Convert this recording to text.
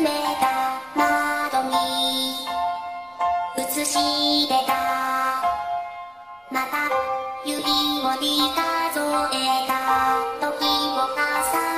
めた窓に映し出た。また指折り数えた。時を重ね